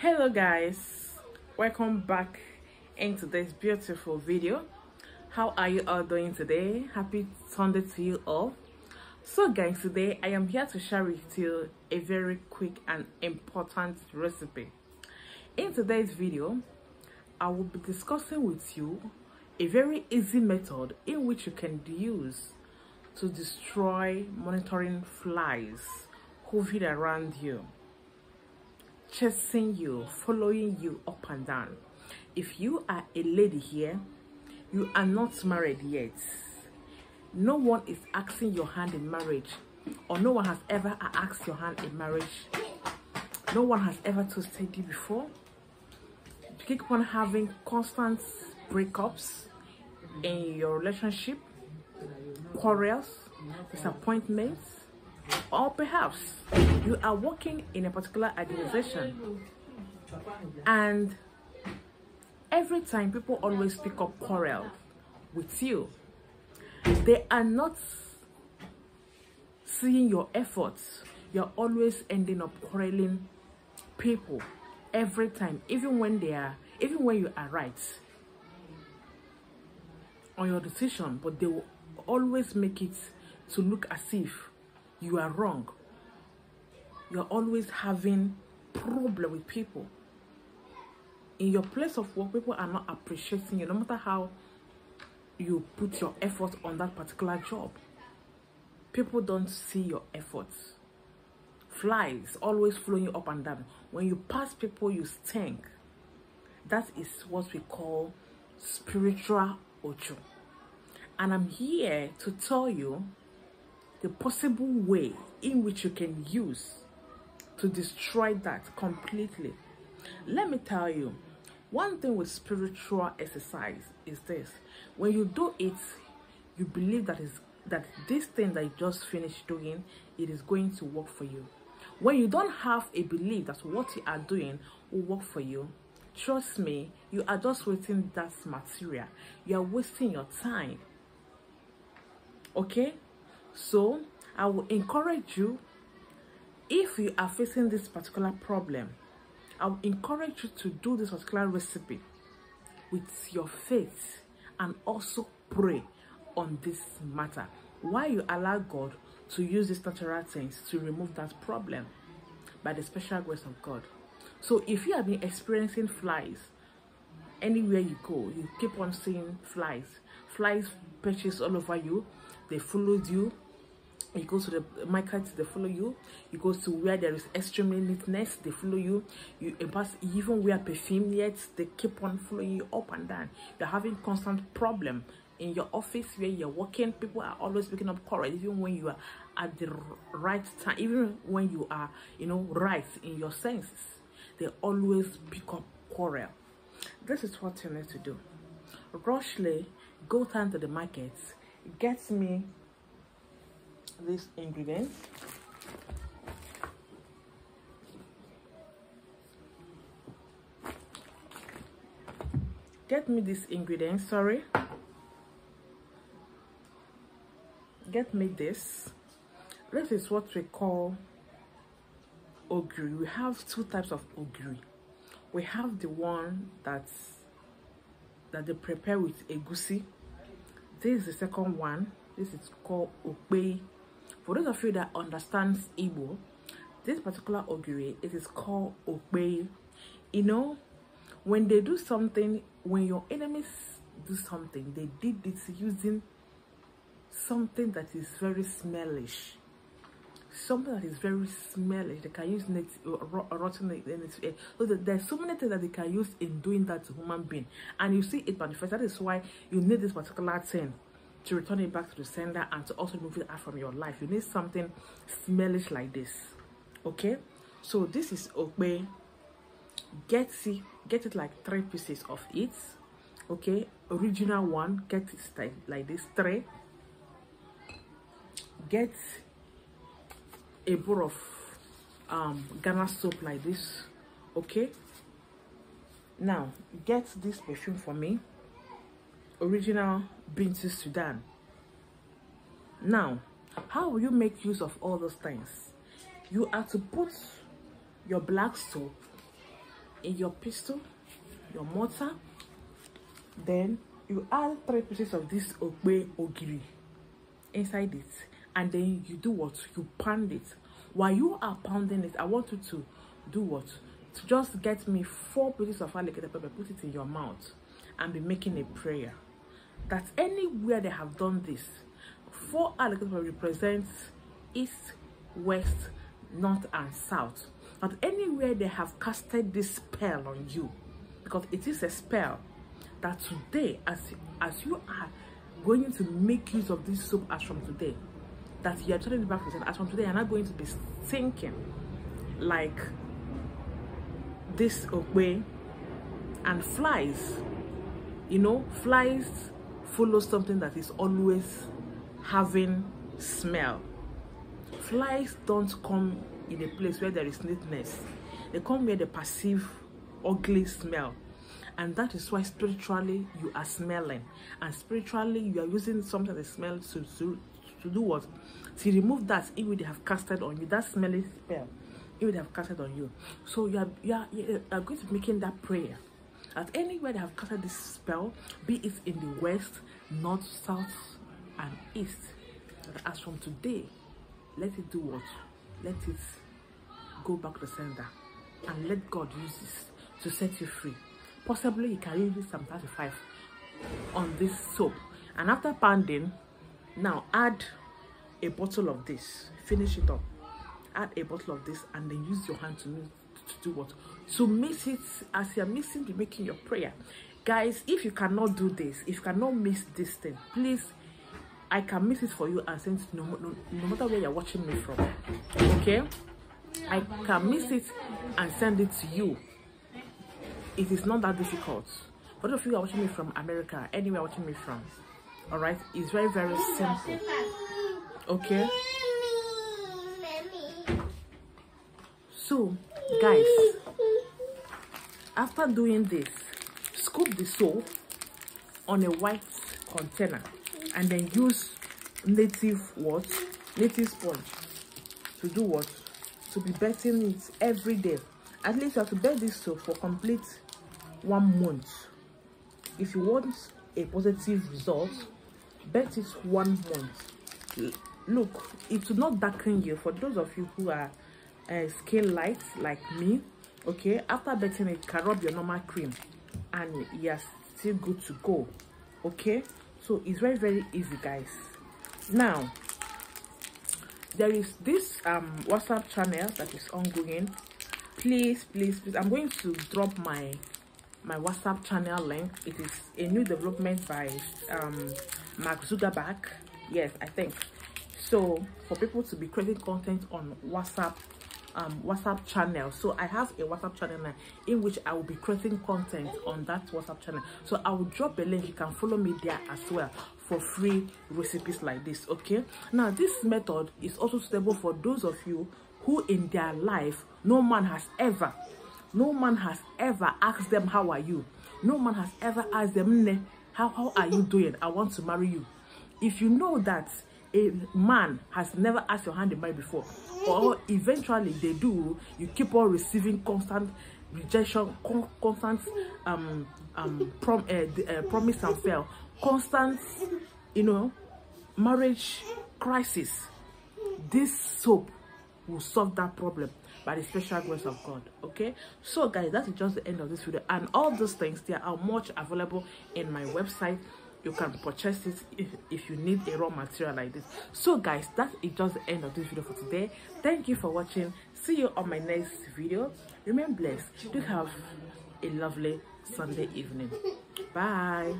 hello guys. Welcome back into this beautiful video. How are you all doing today? Happy sunday to you all. So guys today i am here to share with you a very quick and important recipe. In today's video i will be discussing with you a very easy method in which you can use to destroy monitoring flies hovering around you chasing you, following you up and down. If you are a lady here, you are not married yet. No one is asking your hand in marriage, or no one has ever asked your hand in marriage. No one has ever toasted you before. You keep on having constant breakups in your relationship, quarrels, disappointments, or perhaps you are working in a particular organization. And every time people always pick up quarrel with you they are not seeing your efforts. You're always ending up quarreling people every time even when they are even when you are right on your decision. But they will always make it to look as if you are wrong you're always having problem with people. In your place of work people are not appreciating you no matter how you put your effort on that particular job. People don't see your efforts. Flies always flowing up and down. When you pass people you stink. That is what we call spiritual ocho and i'm here to tell you the possible way in which you can use to destroy that completely. Let me tell you, one thing with spiritual exercise is this. When you do it, you believe that is that this thing that you just finished doing, it is going to work for you. When you don't have a belief that what you are doing will work for you, trust me, you are just wasting that material. You are wasting your time. Okay? So, I will encourage you, if you are facing this particular problem, I will encourage you to do this particular recipe with your faith and also pray on this matter. Why you allow God to use these natural things to remove that problem by the special grace of God. So if you have been experiencing flies, anywhere you go, you keep on seeing flies. Flies perches all over you. They followed you you go to the market they follow you. You go to where there is extremely neatness they follow you. You pass even wear perfume yet they keep on following you up and down. You're having constant problem in your office where you're working. People are always picking up quarrel even when you are at the right time even when you are you know right in your senses. They always pick up quarrel. This is what you need to do. Rushly go down to the market get me this ingredient. Get me this ingredient sorry. Get me this. This is what we call ogiri. We have two types of ogiri. We have the one that's that they prepare with egusi. This is the second one. This is called okpei for those of you that understands Igbo, this particular ogiri, it is called Okpei. You know, when they do something, when your enemies do something, they did this using something that is very smellish. Something that is very smelly. They can use it, uh, uh, rotten in its air. So there's so many things that they can use in doing that to human being. And you see it manifest. That is why you need this particular thing to return it back to the sender and to also remove it out from your life. You need something smellish like this okay? So this is okay get it get it like three pieces of it okay? Original one get it like, like this three. Get a bowl of um ghana soap like this okay? Now get this perfume for me. Original Binti Sudan. Now, how will you make use of all those things? You are to put your black soap in your pistol your mortar then you add three pieces of this okpe ogiri inside it and then you do what you pound it while you are pounding it i want you to do what to just get me four pieces of alligator pepper put it in your mouth and be making a prayer that anywhere they have done this four alligator pepper represents east west north and south. That anywhere they have casted this spell on you because it is a spell that today as as you are going to make use of this soap as from today that you are turning back to as from today you're not going to be thinking like this way and flies. You know flies follow something that is always having smell. Flies don't come in a place where there is neatness. They come where they perceive ugly smell. And that is why spiritually you are smelling. And spiritually you are using something that smells to, to to do what? To remove that if they have casted on you. That smelly spell if they have casted on you. So you are you are, you are going to be making that prayer at anywhere they have casted this spell? Be it in the west north south and east. As from today let it do what? Let it go back to sender. And let god use this to set you free. Possibly you can use some 35 on this soap. And after pounding now add a bottle of this. Finish it up. Add a bottle of this and then use your hand to, to do what? To mix it as you're mixing the making your prayer. Guys if you cannot do this if you cannot miss this thing please i can miss it for you and send it no, no, no matter where you're watching me from okay? I can miss it and send it to you. It is not that difficult. For those of you are watching me from america anywhere watching me from all right? It's very very simple. Okay? So guys after doing this scoop the soap on a white container and then use native what? Native sponge to do what? To be betting it every day. At least you have to bet this soap for complete one month. If you want a positive result bet it one month. Look it will not darken you. For those of you who are uh, skin light like me okay? After betting it can rub your normal cream and you're still good to go okay? So it's very very easy guys. Now there is this um whatsapp channel that is ongoing. Please please please i'm going to drop my my whatsapp channel link. It is a new development by um mark zuckerberg. Yes i think. So for people to be creating content on whatsapp um whatsapp channel. So i have a whatsapp channel now in which i will be creating content on that whatsapp channel. So i will drop a link. You can follow me there as well for free recipes like this okay? Now this method is also suitable for those of you who in their life no man has ever no man has ever asked them how are you? No man has ever asked them how how are you doing? I want to marry you. If you know that a man has never asked your hand in marriage before. Or eventually they do you keep on receiving constant rejection con constant um um prom uh, uh, promise and fail. Constant you know marriage crisis. This soap will solve that problem by the special grace of god okay? So guys that is just the end of this video. And all those things they are much available in my website you can purchase it if, if you need a raw material like this. So guys that is just the end of this video for today. Thank you for watching. See you on my next video. Remain blessed. Do have a lovely sunday evening. Bye